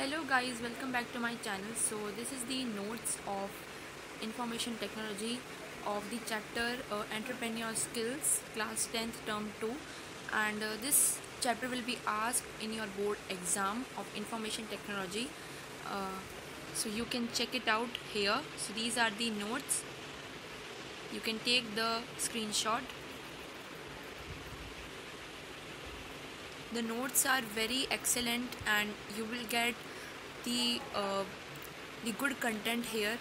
hello guys. Welcome back to my channel. So this is the notes of information technology of the chapter uh, entrepreneur skills class 10th term 2 and uh, this chapter will be asked in your board exam of information technology. Uh, so you can check it out here. So these are the notes. You can take the screenshot the notes are very excellent and you will get the uh, the good content here.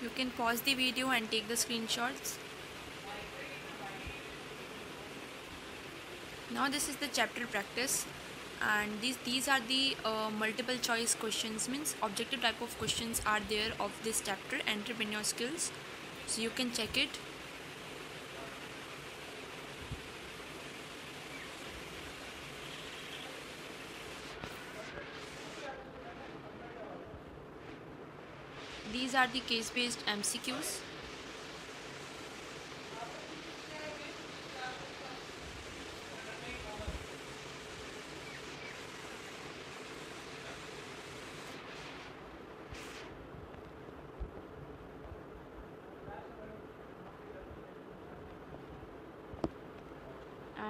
You can pause the video and take the screenshots now this is the chapter practice. And these these are the uh, multiple choice questions. Means objective type of questions are there of this chapter entrepreneur skills. So you can check it. These are the case based mcqs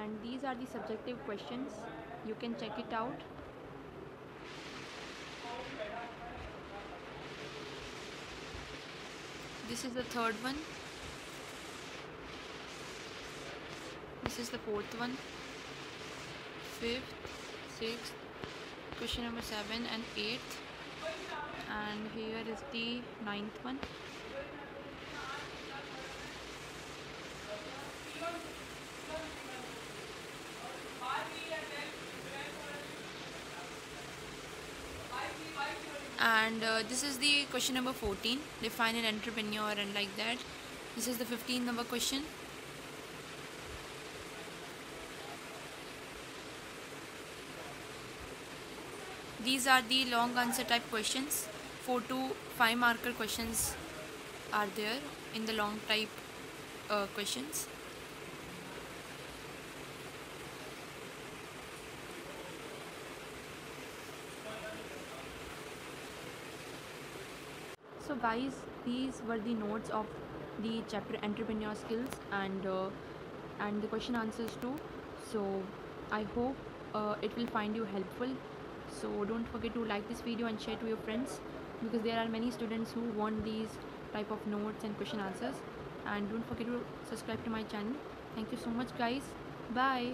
and these are the subjective questions. You can check it out. This is the third one. This is the fourth one. Fifth sixth question number seven and eighth. And here is the ninth one and uh, this is the question number 14 define an entrepreneur and like that. This is the 15th number question. These are the long answer type questions. 4 to 5 marker questions are there in the long type uh, questions so guys these were the notes of the chapter entrepreneur skills and uh, and the question answers too. So i hope uh, it will find you helpful. So don't forget to like this video and share to your friends because there are many students who want these type of notes and question answers. And don't forget to subscribe to my channel. Thank you so much guys. Bye